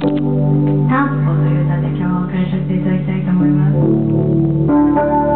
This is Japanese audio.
担保という歌で今日はお返しさせていただきたいと思います。